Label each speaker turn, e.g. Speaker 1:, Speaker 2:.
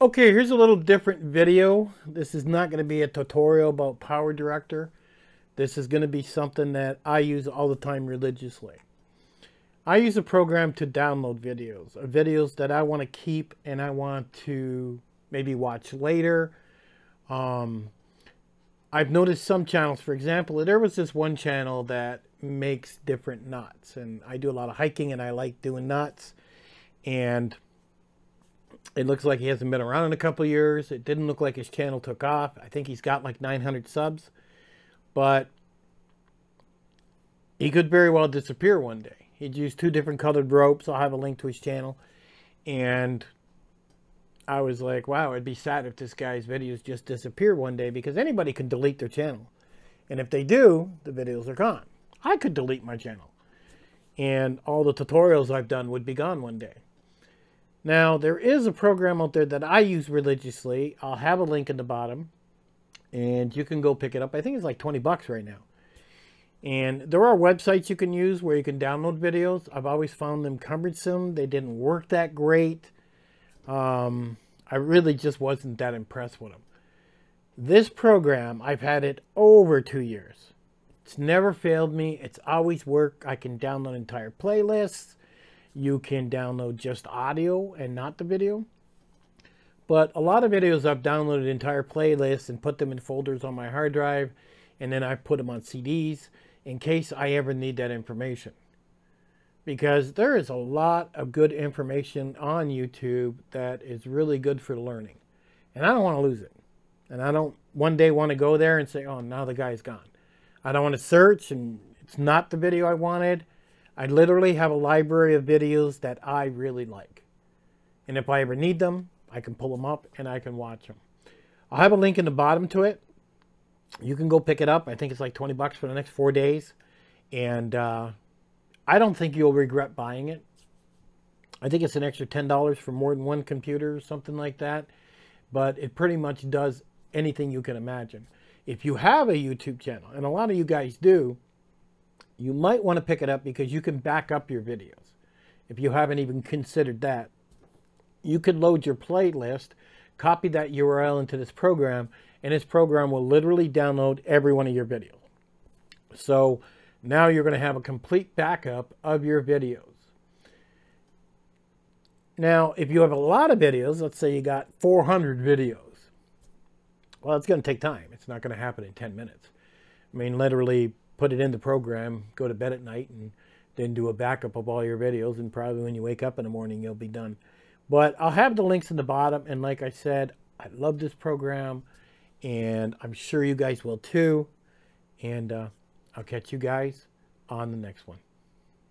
Speaker 1: Okay, here's a little different video. This is not going to be a tutorial about PowerDirector. This is going to be something that I use all the time religiously. I use a program to download videos, uh, videos that I want to keep and I want to maybe watch later. Um, I've noticed some channels, for example, there was this one channel that makes different knots and I do a lot of hiking and I like doing knots and it looks like he hasn't been around in a couple years. It didn't look like his channel took off. I think he's got like 900 subs, but he could very well disappear one day. He'd use two different colored ropes. I'll have a link to his channel. And I was like, wow, it'd be sad if this guy's videos just disappear one day because anybody can delete their channel. And if they do, the videos are gone. I could delete my channel. And all the tutorials I've done would be gone one day. Now, there is a program out there that I use religiously. I'll have a link in the bottom. And you can go pick it up. I think it's like 20 bucks right now. And there are websites you can use where you can download videos. I've always found them cumbersome. They didn't work that great. Um, I really just wasn't that impressed with them. This program, I've had it over two years. It's never failed me. It's always worked. I can download entire playlists. You can download just audio and not the video. But a lot of videos I've downloaded entire playlists and put them in folders on my hard drive. And then I put them on CDs in case I ever need that information. Because there is a lot of good information on YouTube that is really good for learning. And I don't want to lose it. And I don't one day want to go there and say, oh, now the guy's gone. I don't want to search and it's not the video I wanted. I literally have a library of videos that I really like. And if I ever need them, I can pull them up and I can watch them. I'll have a link in the bottom to it you can go pick it up. I think it's like 20 bucks for the next four days. And uh, I don't think you'll regret buying it. I think it's an extra $10 for more than one computer or something like that. But it pretty much does anything you can imagine. If you have a YouTube channel, and a lot of you guys do, you might want to pick it up because you can back up your videos. If you haven't even considered that, you could load your playlist, copy that URL into this program, and this program will literally download every one of your videos. So now you're going to have a complete backup of your videos. Now, if you have a lot of videos, let's say you got 400 videos, well, it's going to take time. It's not going to happen in 10 minutes. I mean, literally put it in the program, go to bed at night, and then do a backup of all your videos, and probably when you wake up in the morning, you'll be done. But I'll have the links in the bottom, and like I said, I love this program and I'm sure you guys will too. And uh, I'll catch you guys on the next one.